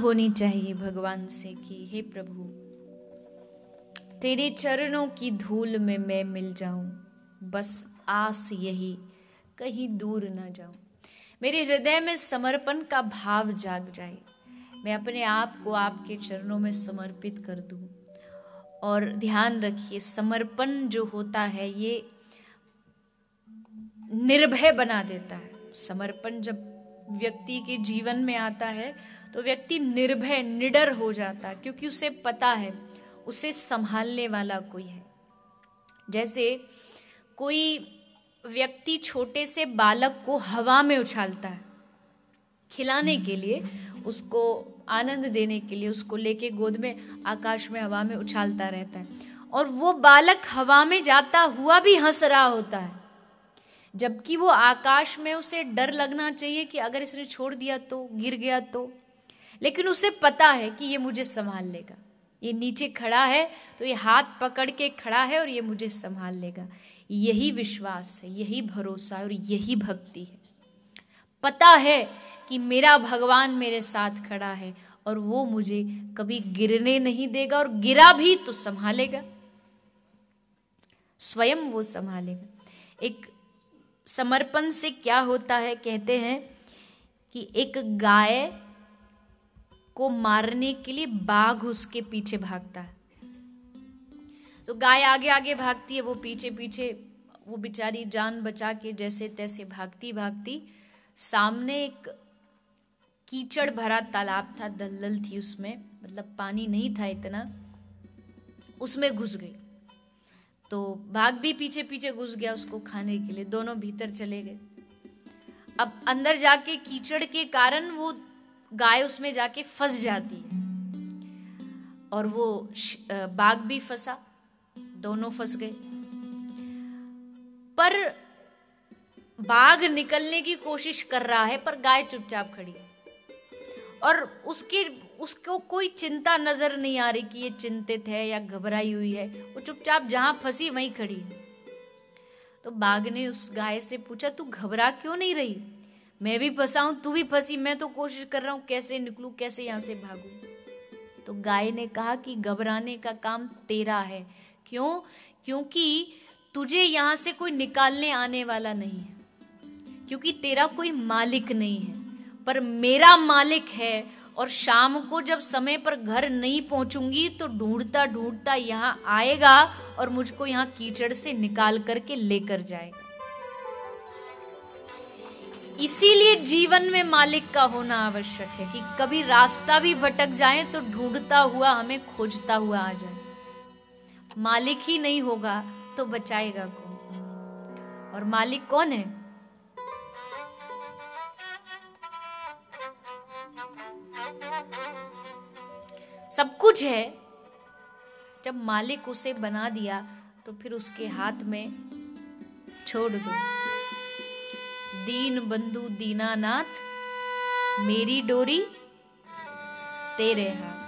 होनी चाहिए भगवान से कि हे प्रभु, तेरे चरणों की धूल में मैं मिल जाऊँ, बस आस यही, कहीं दूर ना जाऊँ। मेरे हृदय में समर्पण का भाव जाग जाए। मैं अपने आप को आपके चरणों में समर्पित कर दूँ। और ध्यान रखिए, समर्पण जो होता है, ये निर्भय बना देता है। समर्पण जब व्यक्ति के जीवन में आता है तो व्यक्ति निर्भय, निडर हो जाता है क्योंकि उसे पता है, उसे संभालने वाला कोई है। जैसे कोई व्यक्ति छोटे से बालक को हवा में उछालता है, खिलाने के लिए, उसको आनंद देने के लिए, उसको लेके गोद में, आकाश में हवा में उछालता रहता है। और वो बालक हवा में जाता हुआ भी हंस रहा होता है। जबकि वो आकाश में उसे डर लगना चाहिए कि अगर इसने छोड़ दिया तो गिर गया तो। लेकिन उसे पता है कि ये मुझे संभाल लेगा। ये नीचे खड़ा है तो ये हाथ पकड़ के खड़ा है और ये मुझे संभाल लेगा। यही विश्वास है, यही भरोसा है और यही भक्ति है। पता है कि मेरा भगवान मेरे साथ खड़ा है और वो मुझे कभी गिरने नहीं देगा और गिरा भी तो संभालेगा। स्वयं वो संभालेगा। एक समर्पण से क्या होता है, कहते हैं कि एक गाय को मारने के लिए बाघ उसके पीछे भागता है। तो गाय आगे आगे भागती है, वो पीछे पीछे, वो बेचारी जान बचा के जैसे तैसे भागती भागती सामने एक कीचड़ भरा तालाब था, दलदल थी उसमें मतलब पानी नहीं था इतना, उसमें घुस गई। तो बाघ भी पीछे पीछे घुस गया उसको खाने के लिए। दोनों भीतर चले गए। अब अंदर जाके कीचड़ के कारण वो गाय उसमें जाके फंस जाती है। और वो बाघ भी फंसा। दोनों फंस गए। पर बाघ निकलने की कोशिश कर रहा है, पर गाय चुपचाप खड़ी और उसके उसको कोई चिंता नज़र नहीं आ रही कि ये चिंतित है या घबराई हुई है। वो चुपचाप जहाँ फंसी वहीं खड़ी है। तो बाघ ने उस गाय से पूछा, तू घबरा क्यों नहीं रही? मैं भी फंसा हूँ, तू भी फंसी, मैं तो कोशिश कर रहा हूँ कैसे निकलू, कैसे यहाँ से भागू? तो गाय ने कहा कि घबराने का काम तेरा है। क्यों? क्योंकि तुझे यहाँ से कोई निकालने आने वाला नहीं है। क्योंकि तेरा कोई मालिक नहीं है। पर मेरा मालिक है और शाम को जब समय पर घर नहीं पहुंचूँगी तो ढूंढता ढूंढता यहाँ आएगा और मुझको यहाँ कीचड़ से निकाल करके लेकर जाएगा। इसीलिए जीवन में मालिक का होना आवश्यक है कि कभी रास्ता भी भटक जाए तो ढूंढता हुआ हमें खोजता हुआ आ जाए। मालिक ही नहीं होगा तो बचाएगा कौन? और मालिक कौन है? सब कुछ है। जब मालिक उसे बना दिया तो फिर उसके हाथ में छोड़ दो। दीन बंधु दीनानाथ, मेरी डोरी तेरे हाथ।